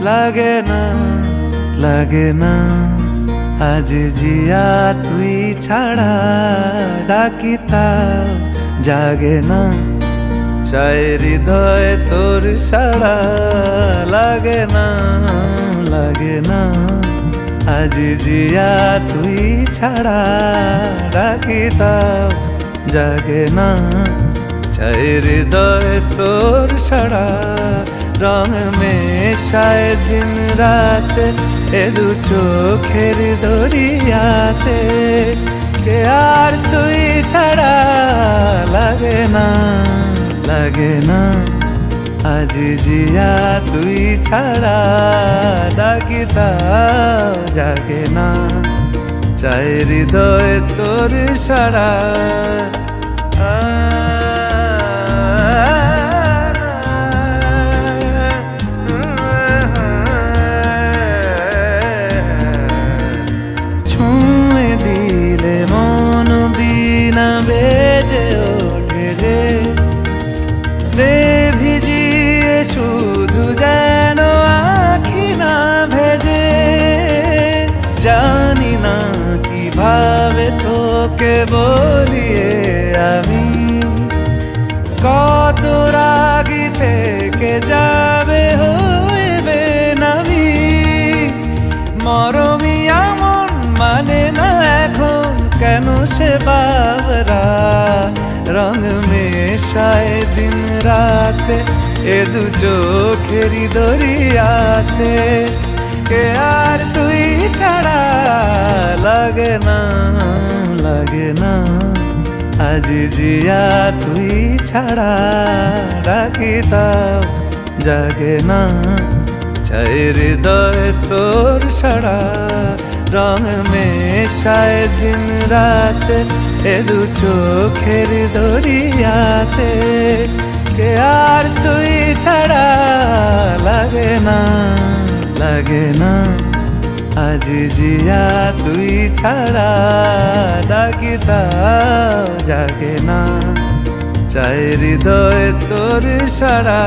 লাগে না লাগে না। আজ জিয়া তুই ছাড়া ডাকিতা জাগে না। চাই হৃদয় তোর সাড়া, লাগে না লাগে না। আজ জিয়া তুই ছাড়া ডাকিতা জাগে না। চাই হৃদয় তোর সাড়া রং মেশায় দিন রাত এ দু চোখের দরিয়াতে কে আর তুই ছাড়া লাগে না লাগে না। আজ জিয়া তুই ছাড়া ডাকিতা জাগে না। চাই হৃদয় তোর সারা শুধু যেন আখি না ভেজে, জানি না কীভাবে তোকে বলিয়ে আমি। কত রাগি থেকে যাবে হইবে নামি। মরমি আমন মানে না এখন, কেন সে বাবরা? রং মেশায় দিন রাতে এ দু চোখেরি দরিয়াতে, কে আর তুই ছাড়া লাগে না লাগে না। আজ জিয়া তুই ছাড়া ডাকিতাম জাগে না। চাই হৃদয় তোর সাড়া রং মেশায় দিন রাত, এ দু চোখের দরিয়াতে, কে আর লাগে না লাগে না। আজ জিয়া তুই ছাড়া ডাকিতা জাগে না। চাই হৃদয় তোর সারা।